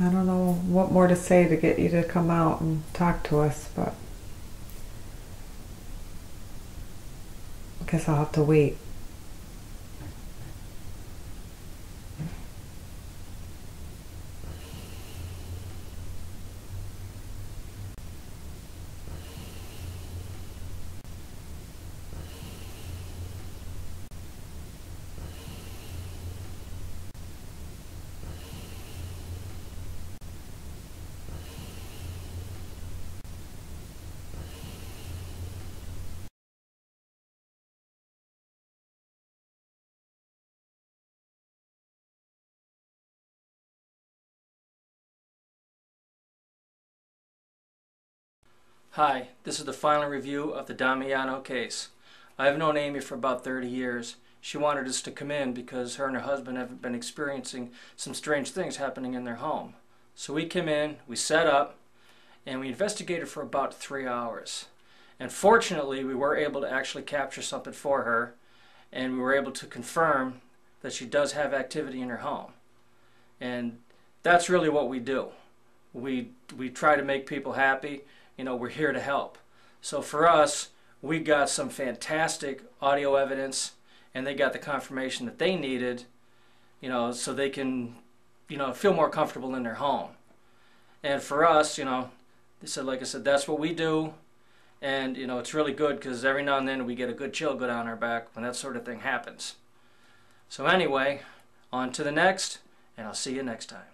I don't know what more to say to get you to come out and talk to us, but I guess I'll have to wait. Hi, this is the final review of the Domiano case. I've known Amy for about 30 years. She wanted us to come in because her and her husband have been experiencing some strange things happening in their home. So we came in, we set up, and we investigated for about three hours. And fortunately, we were able to actually capture something for her, and we were able to confirm that she does have activity in her home. And that's really what we do. We, we try to make people happy you know, we're here to help. So for us, we got some fantastic audio evidence and they got the confirmation that they needed, you know, so they can, you know, feel more comfortable in their home. And for us, you know, they said, like I said, that's what we do. And, you know, it's really good because every now and then we get a good chill go down our back when that sort of thing happens. So anyway, on to the next, and I'll see you next time.